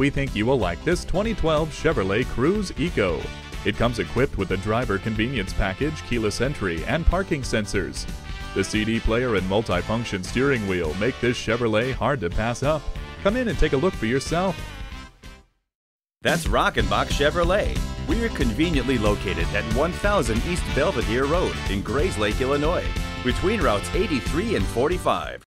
we think you will like this 2012 Chevrolet Cruze Eco. It comes equipped with a driver convenience package, keyless entry, and parking sensors. The CD player and multifunction steering wheel make this Chevrolet hard to pass up. Come in and take a look for yourself. That's Rockenbach Chevrolet. We're conveniently located at 1000 East Belvidere Road in Grayslake, Illinois, between routes 83 and 45.